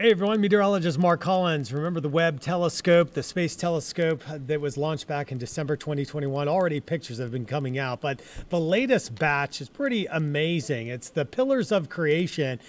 Hey everyone, meteorologist Mark Collins. Remember the Webb telescope, the space telescope uh, that was launched back in December 2021? Already pictures have been coming out, but the latest batch is pretty amazing. It's the Pillars of Creation.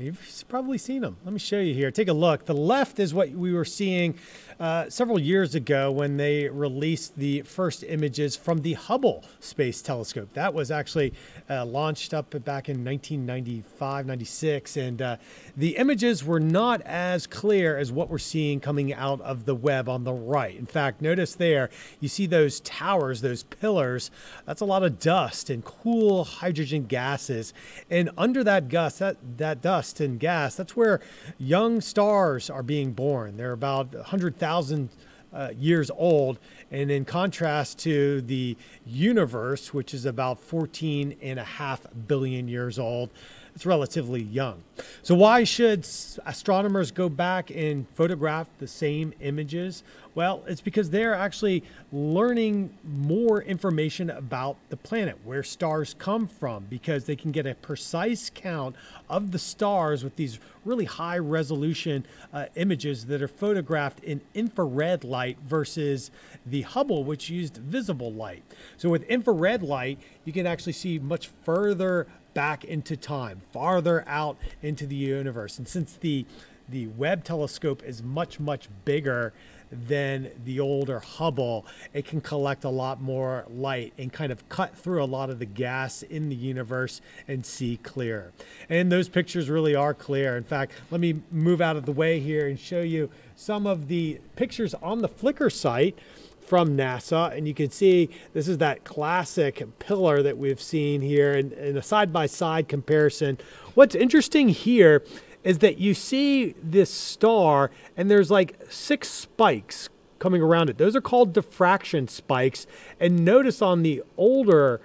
You've probably seen them. Let me show you here. Take a look. The left is what we were seeing uh, several years ago when they released the first images from the Hubble Space Telescope. That was actually uh, launched up back in 1995, 96, and uh, the images were not as clear as what we're seeing coming out of the Webb on the right. In fact, notice there, you see those towers, those pillars. That's a lot of dust and cool hydrogen gases. And under that dust, that, that dust, dust and gas. That's where young stars are being born. They're about 100,000 uh, years old. And in contrast to the universe, which is about 14 and a half billion years old, it's relatively young. So why should astronomers go back and photograph the same images? Well, it's because they're actually learning more information about the planet, where stars come from, because they can get a precise count of the stars with these really high resolution uh, images that are photographed in infrared light versus the Hubble, which used visible light. So with infrared light, you can actually see much further back into time, farther out into the universe. And since the the Webb telescope is much, much bigger than the older Hubble. It can collect a lot more light and kind of cut through a lot of the gas in the universe and see clear. And those pictures really are clear. In fact, let me move out of the way here and show you some of the pictures on the Flickr site from NASA. And you can see this is that classic pillar that we've seen here in, in a side-by-side comparison. What's interesting here is that you see this star and there's like six spikes coming around it. Those are called diffraction spikes. And notice on the older,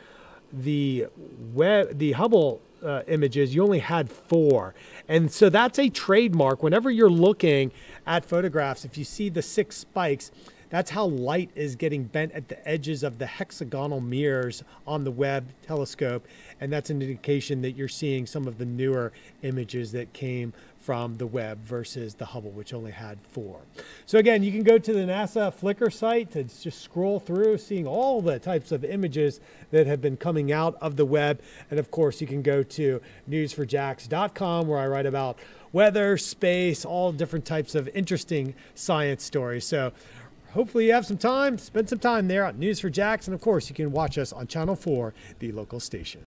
the Webb, the Hubble uh, images, you only had four. And so that's a trademark. Whenever you're looking at photographs, if you see the six spikes, that's how light is getting bent at the edges of the hexagonal mirrors on the Webb telescope. And that's an indication that you're seeing some of the newer images that came from the Webb versus the Hubble, which only had four. So again, you can go to the NASA Flickr site to just scroll through, seeing all the types of images that have been coming out of the Webb. And of course, you can go to news4jax.com where I write about weather, space, all different types of interesting science stories. So hopefully you have some time, spend some time there on News4Jax. And of course, you can watch us on Channel 4, the local station.